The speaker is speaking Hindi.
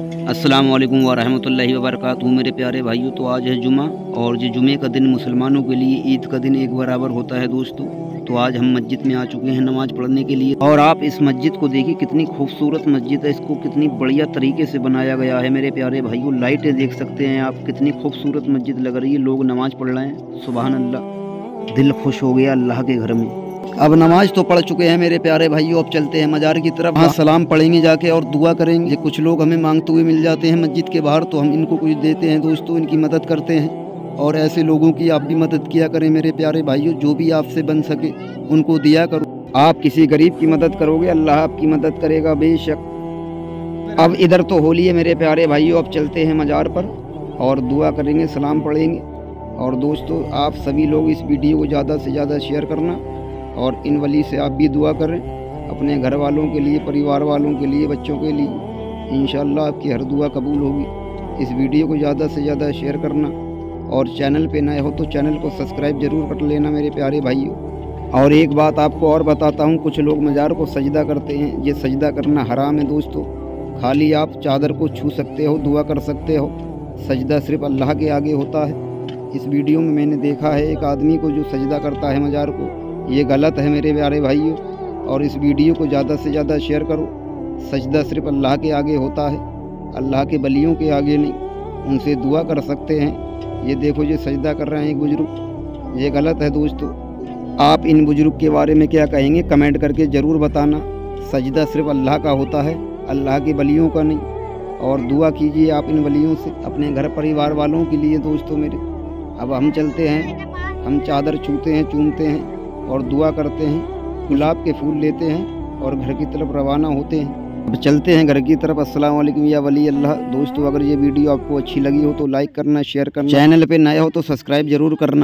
अस्सलाम वालेकुम वरहमतुल्लाहि वबरकातुहू। मेरे प्यारे भाइयों तो आज है जुमा और ये जुमे का दिन मुसलमानों के लिए ईद का दिन एक बराबर होता है दोस्तों। तो आज हम मस्जिद में आ चुके हैं नमाज़ पढ़ने के लिए। और आप इस मस्जिद को देखिए, कितनी खूबसूरत मस्जिद है, इसको कितनी बढ़िया तरीके से बनाया गया है। मेरे प्यारे भाइयों, लाइटें देख सकते हैं आप, कितनी खूबसूरत मस्जिद लग रही है। लोग नमाज़ पढ़ रहे हैं सुबह अल्लाह दिल खुश हो गया अल्लाह के घर में। अब नमाज़ तो पढ़ चुके हैं मेरे प्यारे भाइयों, अब चलते हैं मजार की तरफ़। हाँ सलाम पढ़ेंगे जाके और दुआ करेंगे। कुछ लोग हमें मांगते हुए मिल जाते हैं मस्जिद के बाहर तो हम इनको कुछ देते हैं। दोस्तों, इनकी मदद करते हैं। और ऐसे लोगों की आप भी मदद किया करें मेरे प्यारे भाइयों, जो भी आपसे बन सके, उनको दिया करो। आप किसी गरीब की मदद करोगे, अल्लाह आपकी मदद करेगा बेशक। अब इधर तो होली है मेरे प्यारे भाइयों, अब चलते हैं मजार पर और दुआ करेंगे, सलाम पढ़ेंगे। और दोस्तों, आप सभी लोग इस वीडियो को ज़्यादा से ज़्यादा शेयर करना। और इन वली से आप भी दुआ करें, अपने घर वालों के लिए परिवार वालों के लिए, बच्चों के लिए। इन आपकी हर दुआ कबूल होगी। इस वीडियो को ज़्यादा से ज़्यादा शेयर करना और चैनल पे नए हो तो चैनल को सब्सक्राइब ज़रूर कर लेना, मेरे प्यारे भाइयों। और एक बात आपको और बताता हूँ, कुछ लोग मज़ार को सजदा करते हैं। ये सजदा करना हराम है दोस्तों। खाली आप चादर को छू सकते हो, दुआ कर सकते हो। सजदा सिर्फ़ अल्लाह के आगे होता है। इस वीडियो में मैंने देखा है, एक आदमी को जो सजदा करता है मज़ार को ये गलत है मेरे प्यारे भाइयों, और इस वीडियो को ज़्यादा से ज़्यादा शेयर करो। सजदा सिर्फ़ अल्लाह के आगे होता है, अल्लाह के बलियों के आगे नहीं, उनसे दुआ कर सकते हैं। ये देखो ये सजदा कर रहे हैं बुज़ुर्ग। ये गलत है दोस्तों। आप इन बुज़ुर्ग के बारे में क्या कहेंगे, कमेंट करके ज़रूर बताना। सजदा सिर्फ़ अल्लाह का होता है, अल्लाह के बलियों का नहीं। और दुआ कीजिए आप इन बलियों से, अपने घर परिवार वालों के लिए दोस्तों मेरे। अब हम चलते हैं, हम चादर छूते हैं, चूमते हैं। और दुआ करते हैं, गुलाब के फूल लेते हैं और घर की तरफ़ रवाना होते हैं। अब चलते हैं घर की तरफ़। अस्सलाम वालेकुम या वली अल्लाह। दोस्तों, अगर ये वीडियो आपको अच्छी लगी हो तो लाइक करना, शेयर करना। चैनल पे नया हो तो सब्सक्राइब ज़रूर करना।